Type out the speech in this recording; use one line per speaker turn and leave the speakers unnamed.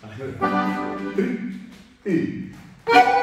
E.